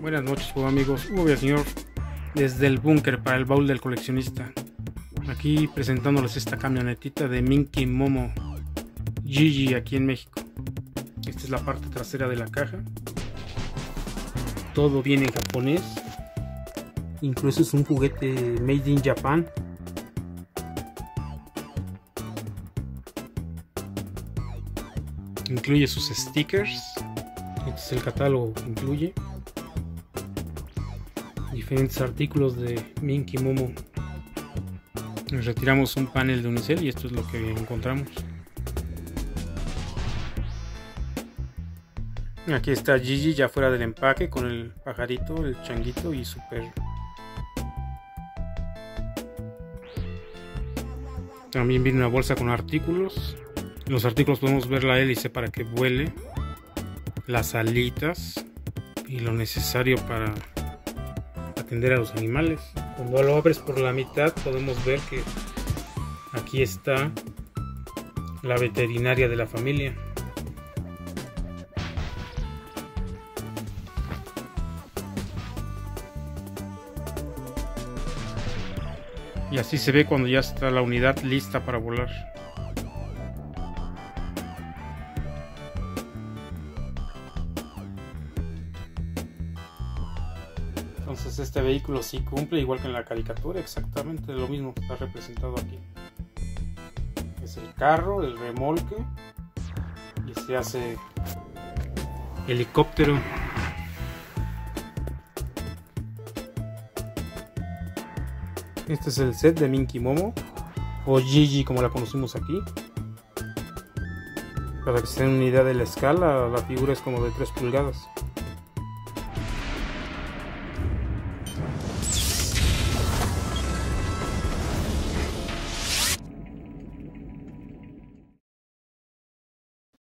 Buenas noches, juego amigos. Hugo señor desde el búnker para el baúl del coleccionista. Aquí presentándoles esta camionetita de Minky Momo Gigi aquí en México. Esta es la parte trasera de la caja. Todo viene en japonés. Incluso es un juguete made in Japan. Incluye sus stickers. Este es el catálogo que incluye diferentes artículos de Minky Momo. Retiramos un panel de unicel y esto es lo que encontramos. Aquí está Gigi ya fuera del empaque con el pajarito, el changuito y su perro. También viene una bolsa con artículos. En los artículos podemos ver la hélice para que vuele, las alitas y lo necesario para atender a los animales. Cuando lo abres por la mitad podemos ver que aquí está la veterinaria de la familia. Y así se ve cuando ya está la unidad lista para volar. Entonces este vehículo sí cumple igual que en la caricatura, exactamente lo mismo que está representado aquí. Es el carro, el remolque y se hace helicóptero. Este es el set de Minky Momo o Gigi como la conocimos aquí. Para que se den una idea de la escala, la figura es como de 3 pulgadas.